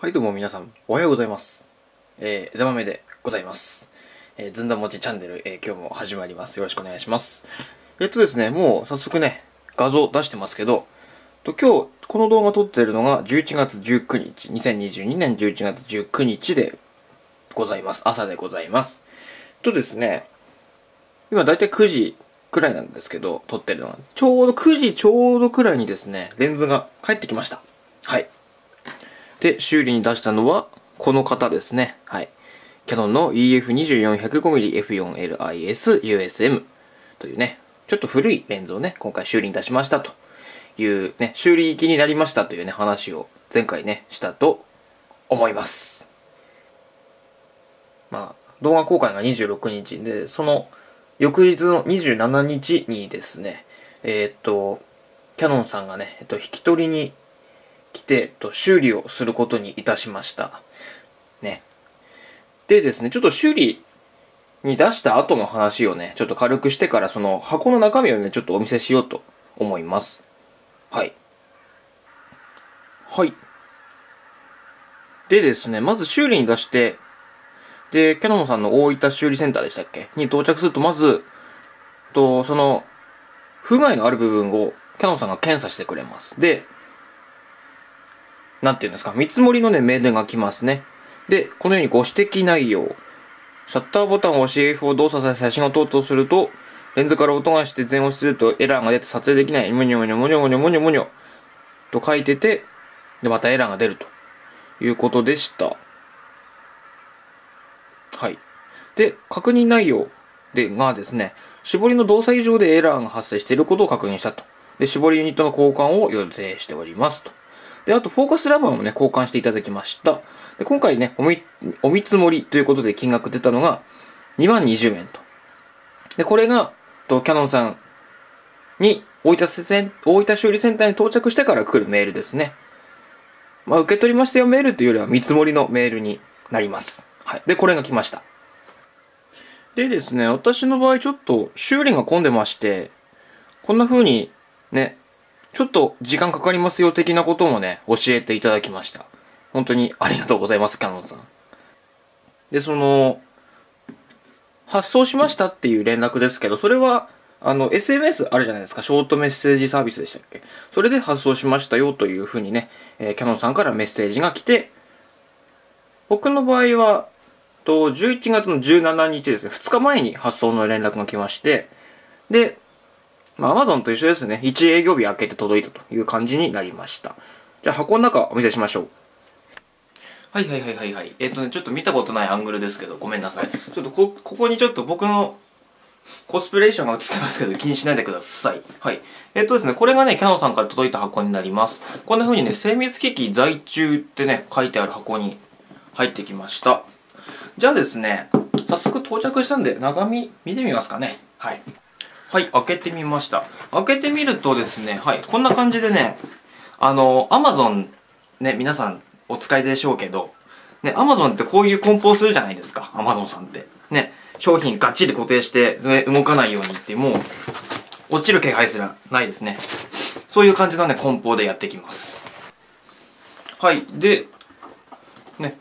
はい、どうも皆さん、おはようございます。えー、枝豆でございます。えー、ずんだもちチャンネル、えー、今日も始まります。よろしくお願いします。えっとですね、もう早速ね、画像出してますけど、と今日、この動画撮ってるのが11月19日、2022年11月19日でございます。朝でございます。とですね、今だいたい9時くらいなんですけど、撮ってるのが、ちょうど9時ちょうどくらいにですね、レンズが帰ってきました。はい。で、修理に出したのは、この方ですね。はい。キャノンの EF24-105mm F4LIS-USM というね、ちょっと古いレンズをね、今回修理に出しましたというね、修理行きになりましたというね、話を前回ね、したと思います。まあ、動画公開が26日で、その翌日の27日にですね、えーっと、キャノンさんがね、えっと、引き取りに来て、と、修理をすることにいたしました。ね。でですね、ちょっと修理に出した後の話をね、ちょっと軽くしてから、その箱の中身をね、ちょっとお見せしようと思います。はい。はい。でですね、まず修理に出して、で、キャノンさんの大分修理センターでしたっけ？に到着すると、まず、と、その、不具合のある部分をキャノンさんが検査してくれます。で、なんていうんですか、見積もりのね、命令が来ますね。で、このようにご指摘内容。シャッターボタンを押し F を動作させ写真を撮るとすると、レンズから音がして前押しするとエラーが出て撮影できない。むにょむにょむにょむにょむにょむにょ。と書いてて、で、またエラーが出るということでした。はい。で、確認内容でがですね、絞りの動作異常でエラーが発生していることを確認したと。で、絞りユニットの交換を予定しておりますと。で、あと、フォーカスラバーもね、交換していただきました。で、今回ね、おみ、お見積もりということで金額出たのが、2万20円と。で、これが、と、キャノンさんに、大分セン、大分修理センターに到着してから来るメールですね。まあ、受け取りましたよメールというよりは見積もりのメールになります。はい。で、これが来ました。でですね、私の場合ちょっと修理が混んでまして、こんな風にね、ちょっと時間かかりますよ的なこともね、教えていただきました。本当にありがとうございます、キャノンさん。で、その、発送しましたっていう連絡ですけど、それは、あの、SMS あるじゃないですか。ショートメッセージサービスでしたっけ？それで発送しましたよというふうにね、えーキャノンさんからメッセージが来て、僕の場合は、と、11月の17日ですね、2日前に発送の連絡が来まして、で、まあ、Amazon と一緒ですね。1営業日明けて届いたという感じになりました。じゃあ箱の中お見せしましょう。はいはいはいはいはい。えっ、とね、ちょっと見たことないアングルですけど、ごめんなさい。ちょっとこ、ここにちょっと僕のコスプレーションが映ってますけど、気にしないでください。はい。えっ、とですね、これがね、キャノンさんから届いた箱になります。こんな風にね、精密機器在中ってね、書いてある箱に入ってきました。じゃあですね、早速到着したんで、中身見てみますかね。はい。はい、開けてみました。開けてみるとですね、はい、こんな感じでね、あの、アマゾン、ね、皆さんお使いでしょうけど、ね、アマゾンってこういう梱包するじゃないですか、アマゾンさんって。ね、商品ガッチリ固定して、ね、動かないようにって、もう、落ちる気配すらないですね。そういう感じのね、梱包でやってきます。はい、で、ね、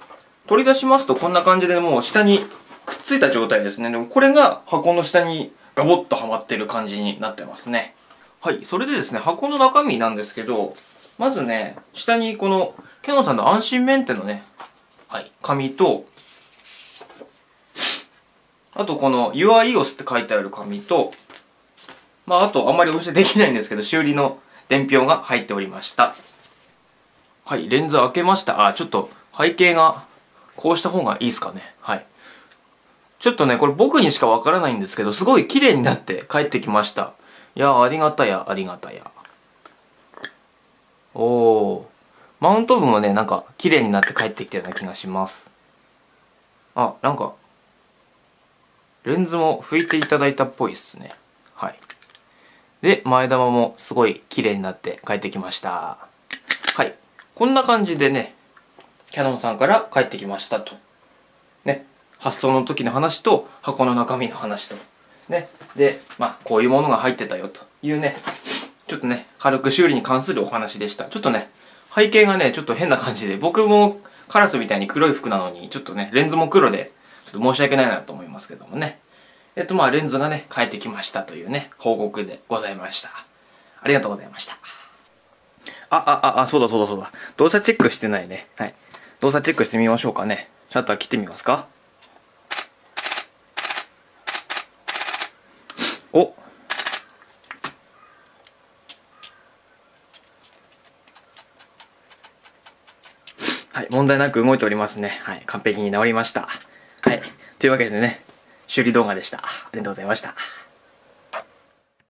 取り出しますとこんな感じでもう下にくっついた状態ですね。でもこれが箱の下にガボッとはまってる感じになってますね。はい。それでですね、箱の中身なんですけど、まずね、下にこの、キャノンさんの安心メンテのね、はい、紙と、あとこの UREOS って書いてある紙と、まああとあんまりお見せできないんですけど、修理の伝票が入っておりました。はい、レンズ開けました。あ、ちょっと背景がこうした方がいいですかね。はい。ちょっとね、これ僕にしかわからないんですけど、すごい綺麗になって帰ってきました。いや、ありがたや、ありがたや。おー。マウント部もね、なんか綺麗になって帰ってきたような気がします。あ、なんか、レンズも拭いていただいたっぽいですね。はい。で、前玉もすごい綺麗になって帰ってきました。はい。こんな感じでね、キャノンさんから帰ってきましたと。ね。発送の時の話と箱の中身の話と。ね。で、まあ、こういうものが入ってたよというね、ちょっとね、軽く修理に関するお話でした。ちょっとね、背景がね、ちょっと変な感じで、僕もカラスみたいに黒い服なのにちょっとねレンズも黒でちょっと申し訳ないなと思いますけどもね。えっとまあレンズがね変えてきましたというね報告でございました。ありがとうございました。ああああそうだそうだそうだ。動作チェックしてないね。はい。動作チェックしてみましょうかね。シャッター切ってみますか？おはい、問題なく動いておりますね。はい、完璧に治りました。はい、というわけでね、修理動画でした。ありがとうございました。